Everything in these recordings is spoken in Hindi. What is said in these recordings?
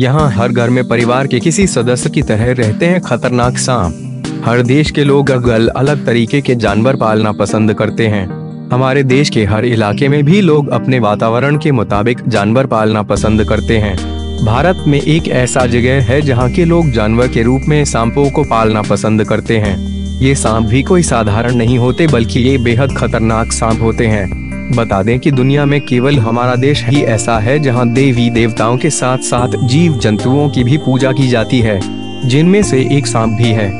यहाँ हर घर में परिवार के किसी सदस्य की तरह रहते हैं खतरनाक सांप। हर देश के लोग अगल अलग तरीके के जानवर पालना पसंद करते हैं। हमारे देश के हर इलाके में भी लोग अपने वातावरण के मुताबिक जानवर पालना पसंद करते हैं। भारत में एक ऐसा जगह है जहाँ के लोग जानवर के रूप में सांपों को पालना पसंद करते हैं। ये सांप भी कोई साधारण नहीं होते बल्कि ये बेहद खतरनाक सांप होते हैं। बता दें कि दुनिया में केवल हमारा देश ही ऐसा है जहाँ देवी देवताओं के साथ साथ जीव जंतुओं की भी पूजा की जाती है, जिनमें से एक सांप भी है।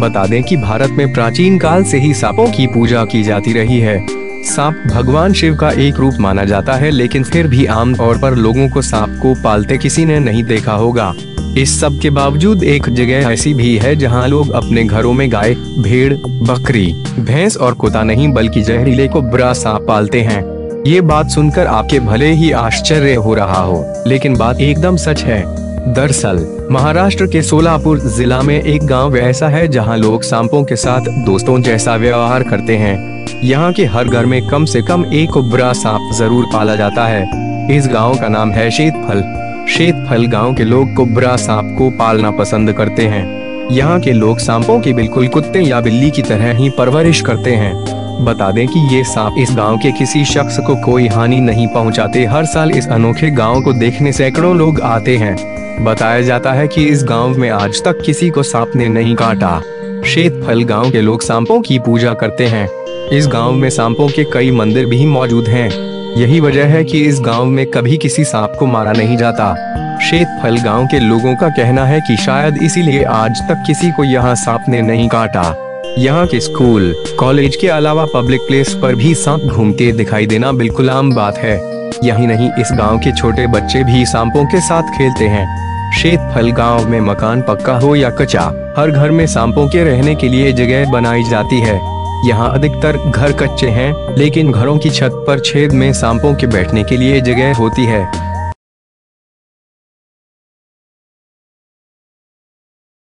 बता दें कि भारत में प्राचीन काल से ही सांपों की पूजा की जाती रही है। सांप भगवान शिव का एक रूप माना जाता है, लेकिन फिर भी आम तौर पर लोगों को सांप को पालते किसी ने नहीं देखा होगा। इस सब के बावजूद एक जगह ऐसी भी है जहाँ लोग अपने घरों में गाय, भेड़, बकरी, भैंस और कुत्ता नहीं बल्कि जहरीले को बुरा सांप पालते हैं। ये बात सुनकर आपके भले ही आश्चर्य हो रहा हो, लेकिन बात एकदम सच है। दरअसल, महाराष्ट्र के सोलापुर जिला में एक गाँव ऐसा है जहाँ लोग सांपों के साथ दोस्तों जैसा व्यवहार करते हैं। यहाँ के हर घर में कम से कम एक बुरा सांप ज़रूर पाला जाता है। इस गाँव का नाम है शेतफल। शेतफल गाँव के लोग कुबरा सांप को पालना पसंद करते हैं। यहाँ के लोग सांपों की बिल्कुल कुत्ते या बिल्ली की तरह ही परवरिश करते हैं। बता दें कि ये सांप इस गाँव के किसी शख्स को कोई हानि नहीं पहुंचाते। हर साल इस अनोखे गाँव को देखने सैकड़ों लोग आते हैं। बताया जाता है कि इस गाँव में आज तक किसी को सांप ने नहीं काटा। शेतफल गाँव के लोग सांपों की पूजा करते हैं। इस गाँव में सांपों के कई मंदिर भी मौजूद हैं। यही वजह है कि इस गाँव में कभी किसी सांप को मारा नहीं जाता। शेतफल गाँव के लोगों का कहना है कि शायद इसीलिए आज तक किसी को यहाँ सांप ने नहीं काटा। यहाँ के स्कूल, कॉलेज के अलावा पब्लिक प्लेस पर भी सांप घूमते दिखाई देना बिल्कुल आम बात है। यही नहीं, इस गाँव के छोटे बच्चे भी सांपों के साथ खेलते हैं। शेतफल गाँव में मकान पक्का हो या कच्चा, हर घर में सांपों के रहने के लिए जगह बनाई जाती है। यहाँ अधिकतर घर कच्चे हैं, लेकिन घरों की छत पर छेद में सांपों के बैठने के लिए जगह होती है।